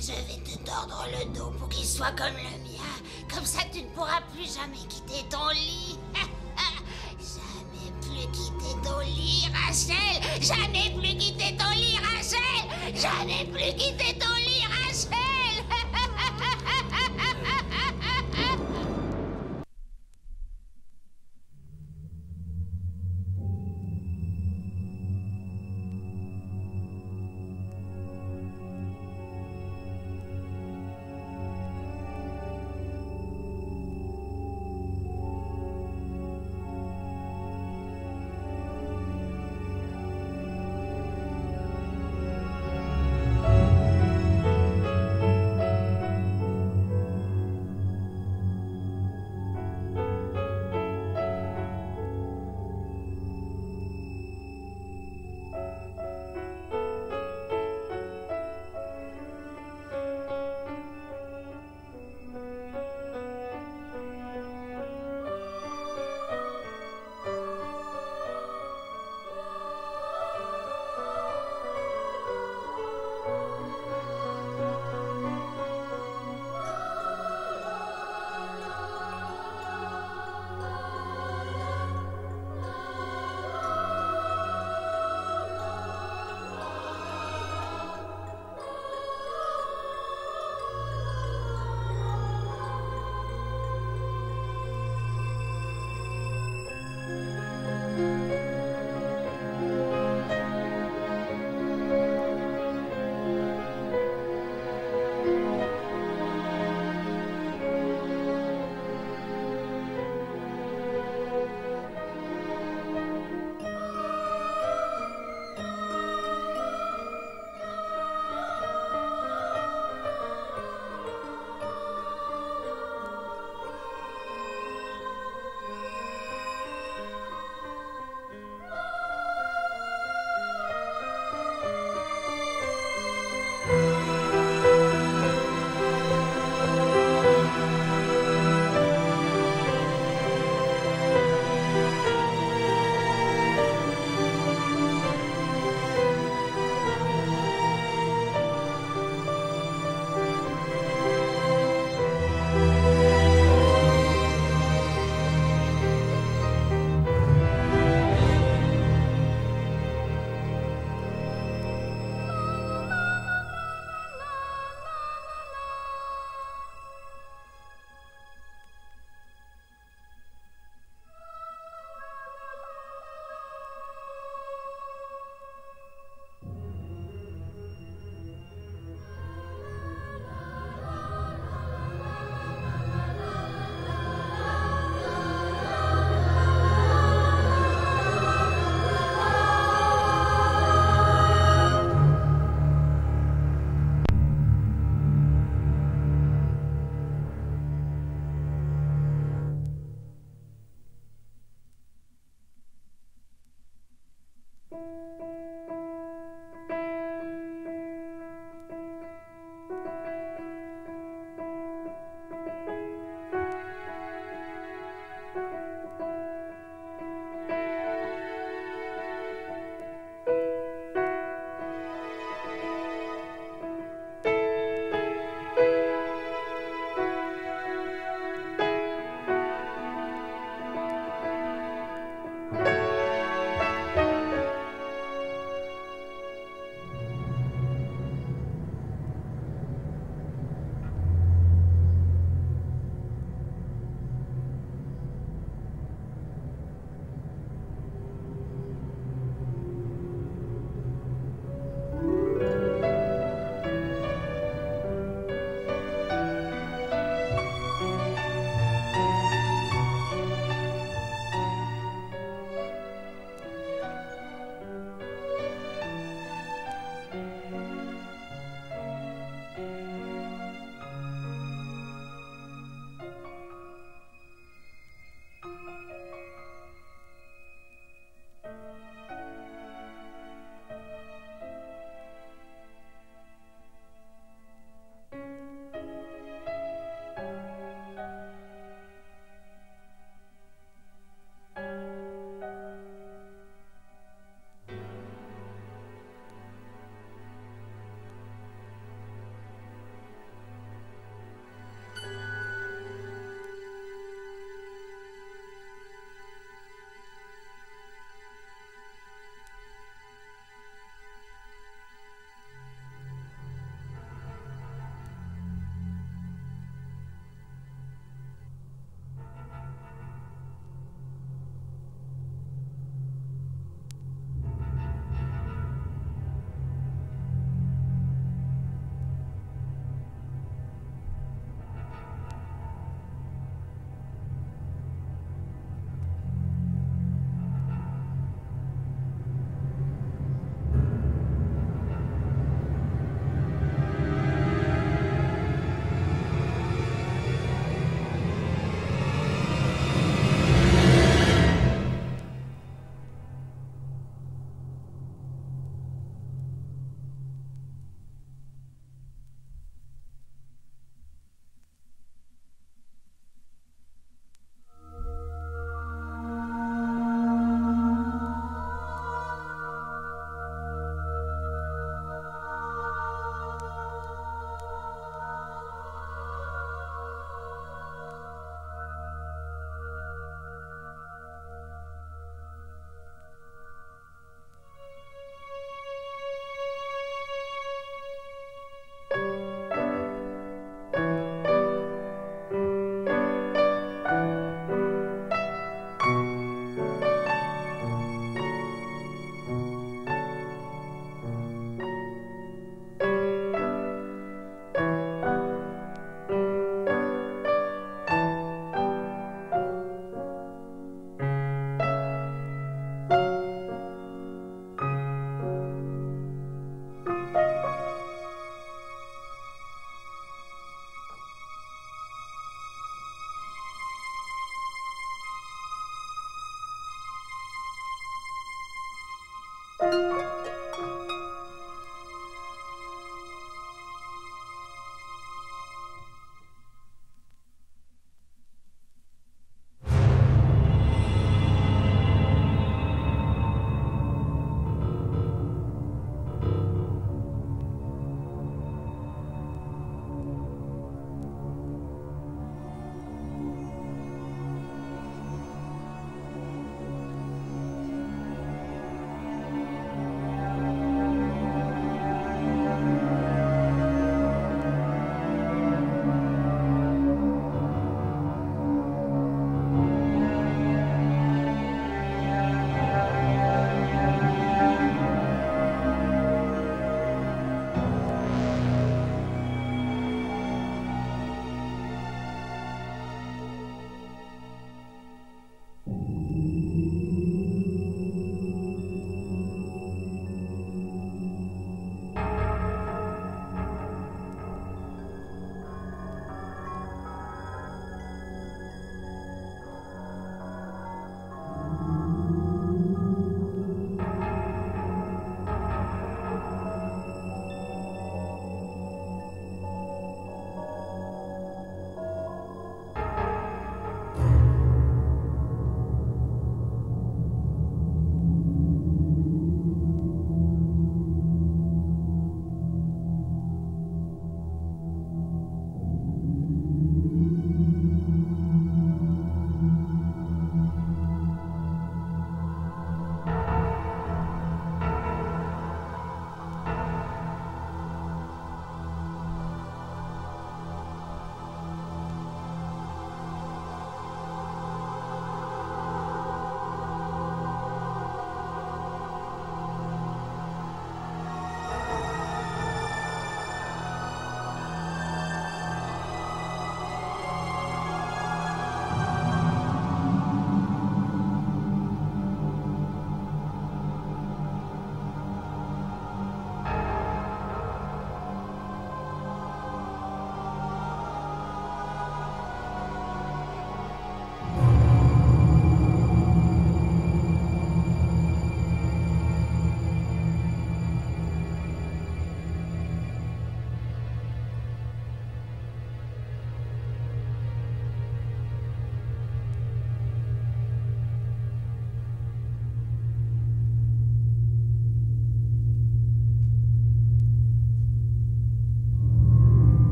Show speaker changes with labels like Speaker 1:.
Speaker 1: Je vais te tordre le dos pour qu'il soit comme le mien. Comme ça, tu ne pourras plus jamais quitter ton lit. jamais plus quitter ton lit, Rachel. Jamais plus quitter ton lit, Rachel. Jamais plus quitter ton